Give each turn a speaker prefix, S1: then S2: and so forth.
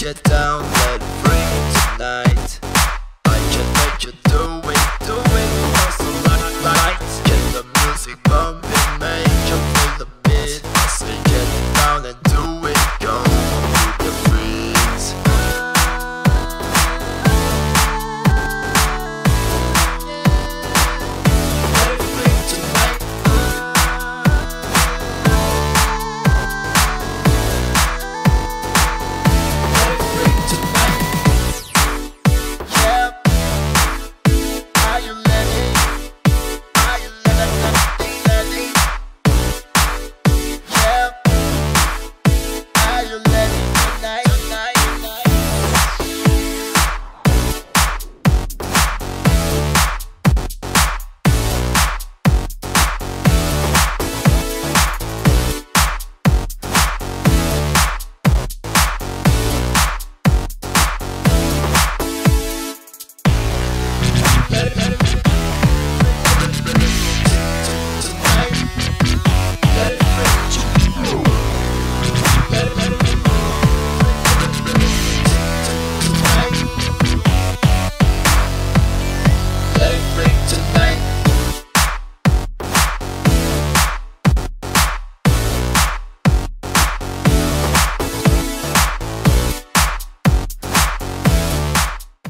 S1: Get down, let it rain tonight